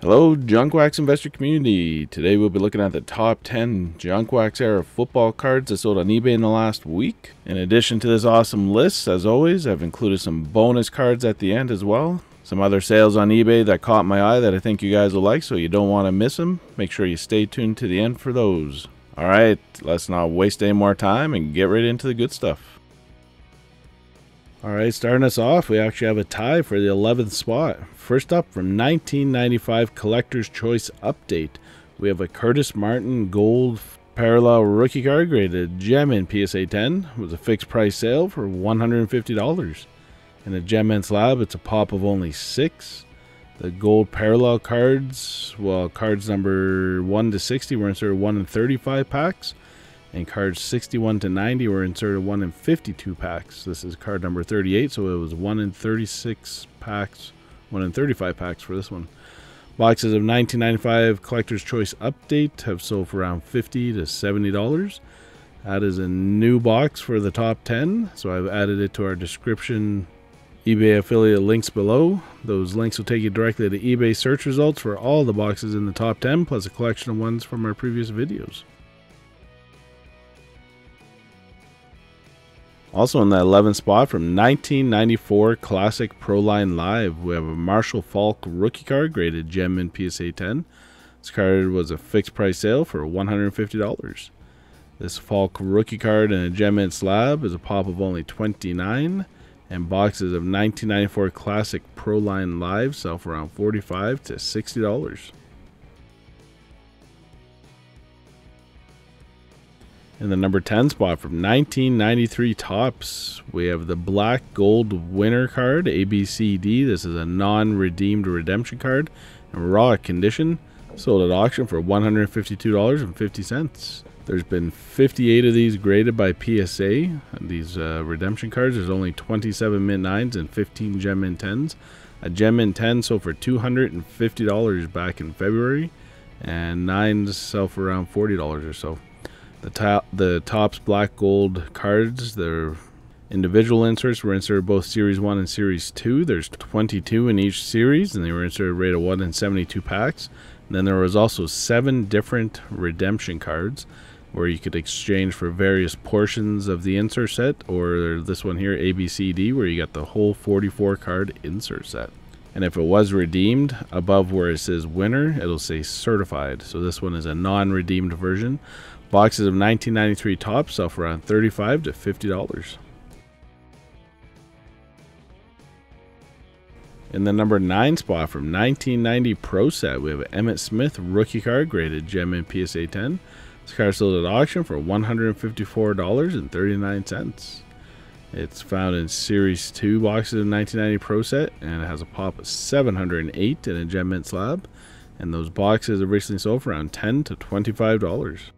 Hello, Junk Wax investor community. Today we'll be looking at the top 10 Junk Wax era football cards that sold on eBay in the last week. In addition to this awesome list, as always, I've included some bonus cards at the end as well. Some other sales on eBay that caught my eye that I think you guys will like, so you don't want to miss them. Make sure you stay tuned to the end for those. Alright, let's not waste any more time and get right into the good stuff. All right, starting us off, we actually have a tie for the 11th spot. First up, from 1995 Collector's Choice Update, we have a Curtis Martin Gold Parallel Rookie Card graded gem in PSA 10 with a fixed price sale for $150. In a gem in slab, it's a pop of only six. The gold parallel cards, well, cards number 1 to 60 were inserted 1 in 35 packs and cards 61 to 90 were inserted 1 in 52 packs. This is card number 38, so it was 1 in 36 packs, 1 in 35 packs for this one. Boxes of 1995 Collector's Choice Update have sold for around 50 to $70. That is a new box for the top 10, so I've added it to our description eBay affiliate links below. Those links will take you directly to eBay search results for all the boxes in the top 10, plus a collection of ones from our previous videos. Also in the 11th spot from 1994 Classic Proline Live, we have a Marshall Faulk rookie card graded gem in PSA 10. This card was a fixed price sale for $150. This Faulk rookie card in a gem mint slab is a pop of only 29 and boxes of 1994 Classic Proline Live sell for around 45 to $60. In the number 10 spot from 1993 Topps, we have the Black Gold Winner card, ABCD. This is a non-redeemed redemption card in raw condition. Sold at auction for $152.50. There's been 58 of these graded by PSA. These uh, redemption cards, there's only 27 mint 9s and 15 gem mint 10s. A gem mint 10 sold for $250 back in February, and 9s sell for around $40 or so. The top, the Topps black gold cards, their individual inserts were inserted both Series 1 and Series 2. There's 22 in each series, and they were inserted rate of 1 in 72 packs. And then there was also seven different redemption cards where you could exchange for various portions of the insert set, or this one here, ABCD, where you got the whole 44 card insert set. And if it was redeemed, above where it says winner, it'll say certified. So this one is a non redeemed version. Boxes of 1993 Topps sell for around 35 to $50. In the number 9 spot from 1990 Pro Set, we have an Emmitt Smith rookie card graded gem in PSA 10. This card sold at auction for $154.39. It's found in Series 2 boxes of 1990 Pro Set, and it has a pop of 708 in a gem mint slab. And those boxes have recently sold for around 10 to $25.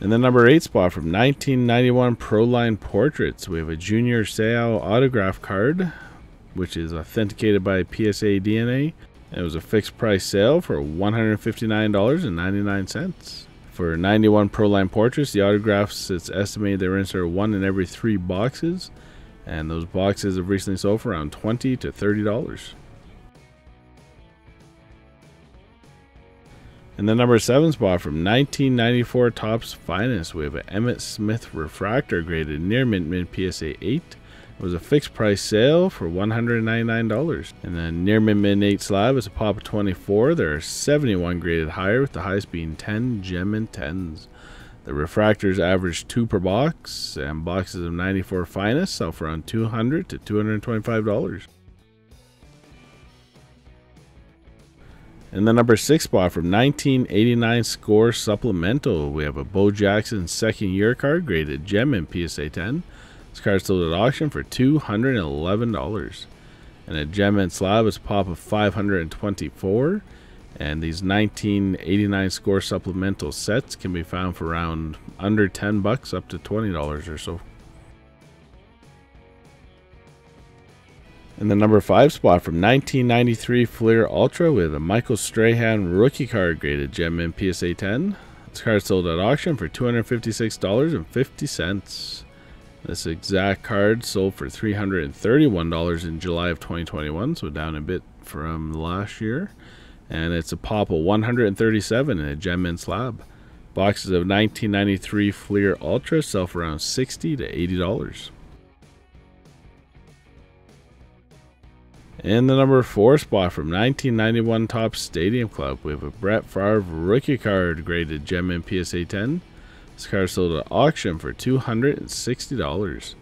In the number 8 spot from 1991 Proline Portraits, we have a Junior Seau autograph card, which is authenticated by PSA DNA. It was a fixed price sale for $159.99. For 91 Proline Portraits, the autographs, it's estimated they were inserted one in every three boxes, and those boxes have recently sold for around 20 to $30. In the number 7 spot from 1994 Topps Finest, we have an Emmitt Smith Refractor graded near mint mint PSA 8. It was a fixed price sale for $199. And the near mint mint 8 slab is a pop of 24. There are 71 graded higher with the highest being 10 gem and 10s. The refractors average 2 per box, and boxes of 94 Finest sell for around 200 to $225. In the number six spot from 1989 Score Supplemental, we have a Bo Jackson second year card graded gem in PSA 10. This card sold at auction for $211. And a gem in slab is a pop of 524 and these 1989 Score Supplemental sets can be found for around under 10 bucks up to $20 or so. In the number 5 spot from 1993 Fleer Ultra with a Michael Strahan rookie card graded gem in PSA 10. This card sold at auction for $256.50. This exact card sold for $331 in July of 2021, so down a bit from last year. And it's a pop of 137 in a gem mint slab. Boxes of 1993 Fleer Ultra sell for around 60 to $80. In the number 4 spot from 1991 Topps Stadium Club, we have a Brett Favre rookie card graded gem mint PSA 10. This card sold at auction for $260.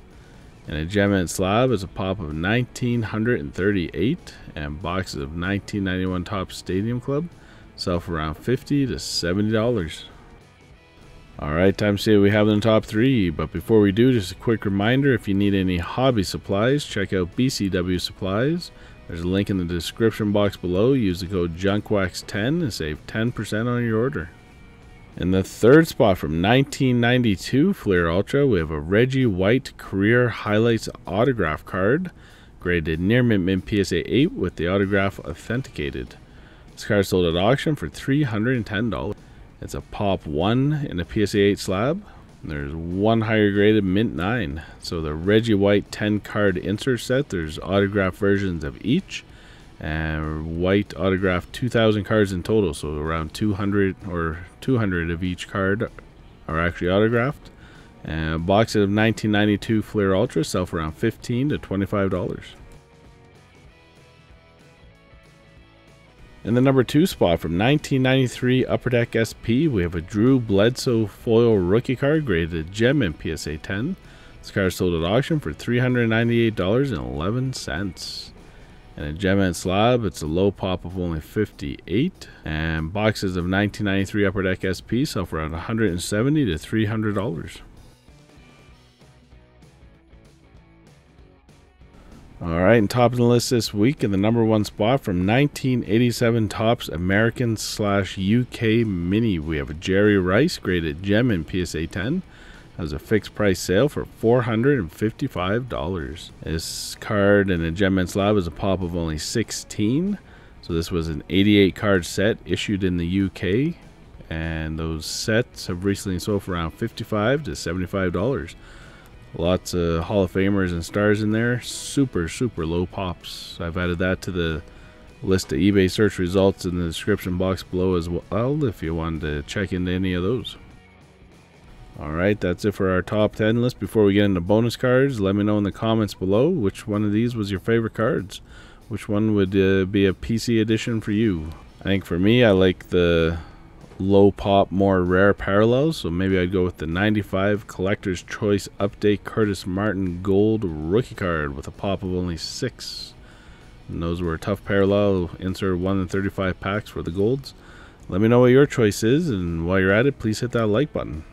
And a gem mint slab is a pop of 1938 and boxes of 1991 Topps Stadium Club sell for around 50 to $70. Alright, time to see what we have in the top three. But before we do, just a quick reminder if you need any hobby supplies, check out BCW Supplies. There's a link in the description box below. Use the code JUNKWAX10 and save 10% on your order. In the third spot from 1992 Fleer Ultra, we have a Reggie White Career Highlights autograph card, graded near mint mint PSA 8 with the autograph authenticated. This card sold at auction for $310. It's a pop 1 in a PSA 8 slab. There's one higher graded mint 9. So the Reggie White 10 card insert set, there's autograph versions of each and white autographed 2,000 cards in total. So around 200 or 200 of each card are actually autographed. And boxes of 1992 Fleer Ultra sell for around 15 to 25 In the number two spot from 1993 Upper Deck SP, we have a Drew Bledsoe foil rookie card graded gem in PSA 10. This card sold at auction for $398.11 and a gem mint slab it's a low pop of only 58 and boxes of 1993 upper deck sp sell for around 170 to 300 all right and top of the list this week in the number one spot from 1987 Topps american slash uk mini we have a jerry rice graded gem in psa 10 has a fixed price sale for $455. This card in a gem mint slab is a pop of only 16. So this was an 88 card set issued in the UK. And those sets have recently sold for around 55 to $75. Lots of Hall of Famers and stars in there. Super, super low pops. I've added that to the list of eBay search results in the description box below as well if you wanted to check into any of those. Alright, that's it for our top 10 list. Before we get into bonus cards, let me know in the comments below which one of these was your favorite cards. Which one would uh, be a PC edition for you? I think for me, I like the low pop, more rare parallels. So maybe I'd go with the 95 Collector's Choice Update Curtis Martin Gold Rookie Card with a pop of only 6. And those were a tough parallel. Insert 1 in 35 packs for the golds. Let me know what your choice is, and while you're at it, please hit that like button.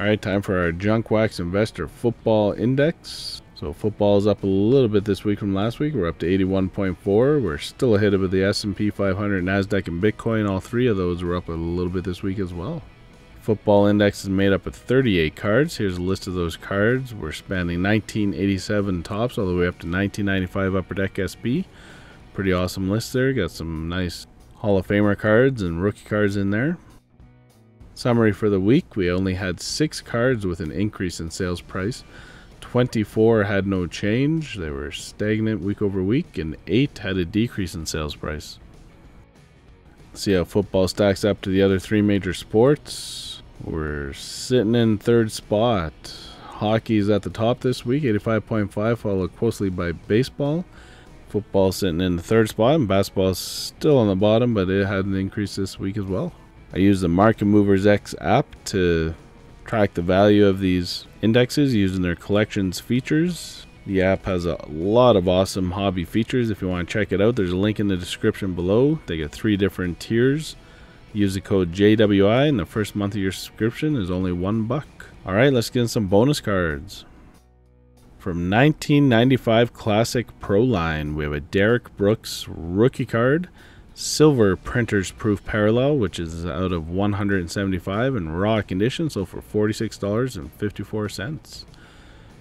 Alright, time for our Junk Wax Investor Football Index. So football is up a little bit this week from last week. We're up to 81.4. We're still ahead of the S&P 500, Nasdaq, and Bitcoin. All three of those were up a little bit this week as well. Football index is made up of 38 cards. Here's a list of those cards. We're spanning 1987 Topps all the way up to 1995 Upper Deck SP. Pretty awesome list there. Got some nice Hall of Famer cards and rookie cards in there. Summary for the week we only had six cards with an increase in sales price. 24 had no change, they were stagnant week over week, and 8 had a decrease in sales price. See how football stacks up to the other three major sports. We're sitting in third spot. Hockey is at the top this week, 85.5, followed closely by baseball. Football sitting in the third spot, and basketball is still on the bottom, but it had an increase this week as well. I use the Market Movers X app to track the value of these indexes using their collections features. The app has a lot of awesome hobby features. If you want to check it out, there's a link in the description below. They get three different tiers. Use the code JWI and the first month of your subscription is only one buck. Alright, let's get in some bonus cards. From 1995 Classic Pro line, we have a Derrick Brooks rookie card silver printer's proof parallel which is out of 175 in raw condition so for $46.54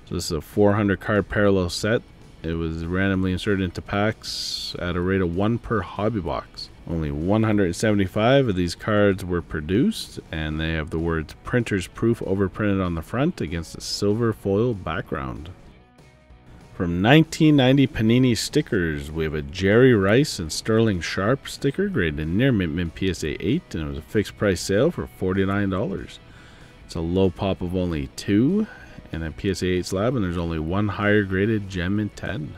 so this is a 400 card parallel set. It was randomly inserted into packs at a rate of one per hobby box. Only 175 of these cards were produced, and they have the words Printer's Proof overprinted on the front against a silver foil background. From 1990 Panini stickers, we have a Jerry Rice and Sterling Sharpe sticker graded near Mint Mint PSA 8, and it was a fixed price sale for $49. It's a low pop of only 2, and a PSA 8 slab, and there's only one higher graded Gem in 10.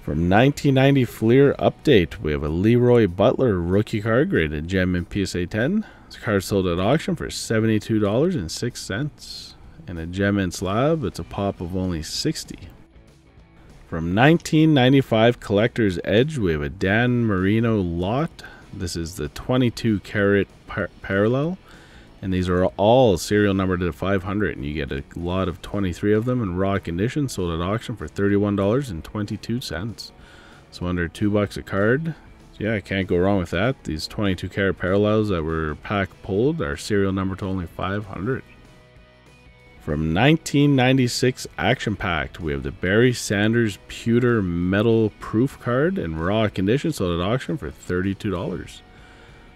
From 1990 Fleer Update, we have a Leroy Butler rookie card graded Gem in PSA 10. This card sold at auction for $72.06 and a gem and slab, it's a pop of only 60. From 1995 Collector's Edge, we have a Dan Marino lot. This is the 22 carat par parallel, and these are all serial numbered to 500, and you get a lot of 23 of them in raw condition, sold at auction for $31.22. So under two bucks a card. So yeah, I can't go wrong with that. These 22 carat parallels that were pack pulled are serial numbered to only 500. From 1996 Action Packed, we have the Barry Sanders Pewter Metal Proof card in raw condition, sold at auction for $32.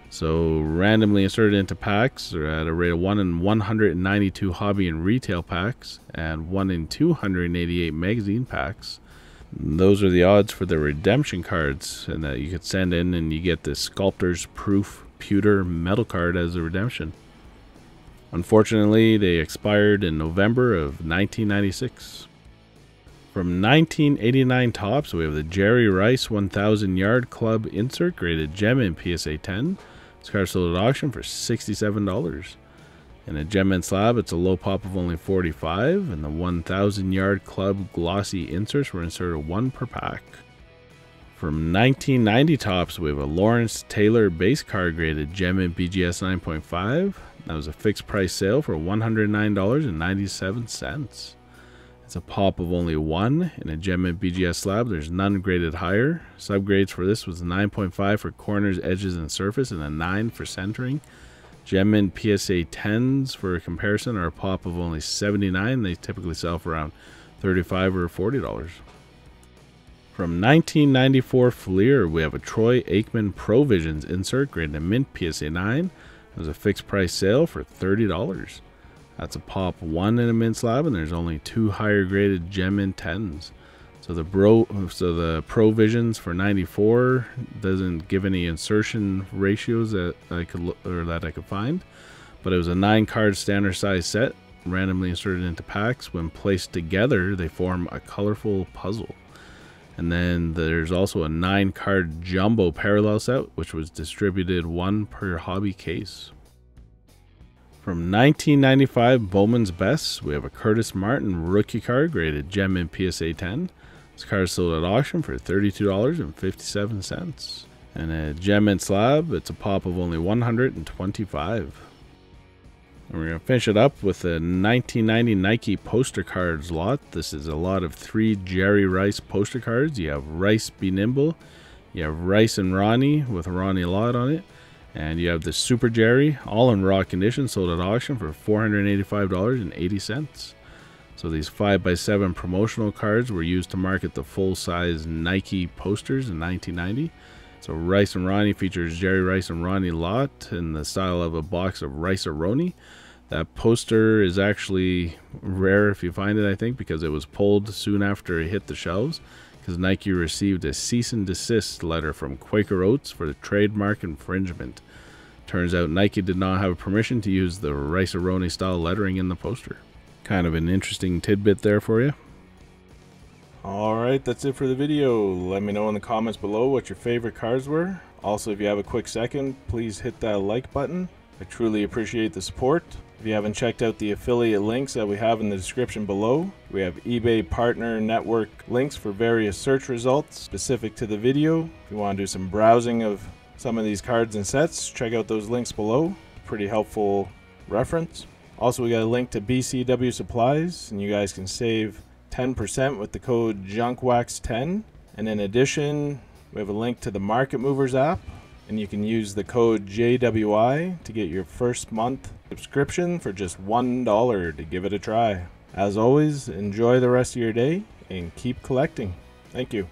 So randomly inserted into packs are at a rate of 1 in 192 hobby and retail packs and 1 in 288 magazine packs. those are the odds for the redemption cards and that you could send in and you get the Sculptor's Proof Pewter Metal card as a redemption. Unfortunately, they expired in November of 1996. From 1989 Topps, we have the Jerry Rice 1000 Yard Club insert graded gem in PSA 10. This card sold at auction for $67. In a gem and slab, it's a low pop of only 45, and the 1000 Yard Club glossy inserts were inserted one per pack. From 1990 Topps, we have a Lawrence Taylor base card graded gem in BGS 9.5. That was a fixed price sale for $109.97. It's a pop of only one in a gem BGS slab. There's none graded higher. Subgrades for this was 9.5 for corners, edges, and surface, and a 9 for centering. Gem PSA 10s for comparison are a pop of only 79. They typically sell for around 35 or $40. From 1994 Fleer, we have a Troy Aikman Provisions insert graded Mint PSA 9. There's a fixed price sale for $30. That's a pop one in a mint slab, and there's only two higher graded gem mint tens. So the bro, so the provisions for 94 doesn't give any insertion ratios that I could look, or that I could find, but it was a nine card standard size set, randomly inserted into packs. When placed together, they form a colorful puzzle. And then there's also a nine card jumbo parallel set, which was distributed one per hobby case. From 1995 Bowman's Best, we have a Curtis Martin rookie card graded gem in PSA 10. This card sold at auction for $32.57. And a gem in slab, it's a pop of only 125. And we're going to finish it up with a 1990 Nike poster cards lot. This is a lot of three Jerry Rice poster cards. You have Rice Be Nimble, you have Rice and Ronnie with Ronnie Lott on it, and you have the Super Jerry, all in raw condition, sold at auction for $485.80. So these 5x7 promotional cards were used to market the full-size Nike posters in 1990. So Rice and Ronnie features Jerry Rice and Ronnie Lott in the style of a box of Rice-A-Roni. That poster is actually rare if you find it, I think, because it was pulled soon after it hit the shelves. Because Nike received a cease and desist letter from Quaker Oats for the trademark infringement. Turns out Nike did not have permission to use the Rice-A-Roni style lettering in the poster. Kind of an interesting tidbit there for you. Alright, that's it for the video. Let me know in the comments below what your favorite cards were. Also, if you have a quick second, please hit that like button. I truly appreciate the support. If you haven't checked out the affiliate links that we have in the description below, we have eBay partner network links for various search results specific to the video. If you want to do some browsing of some of these cards and sets, check out those links below. Pretty helpful reference. Also, we got a link to BCW Supplies, and you guys can save 10% with the code JUNKWAX10. And in addition, we have a link to the Market Movers app, and you can use the code JWI to get your first month subscription for just $1 to give it a try. As always, enjoy the rest of your day and keep collecting. Thank you.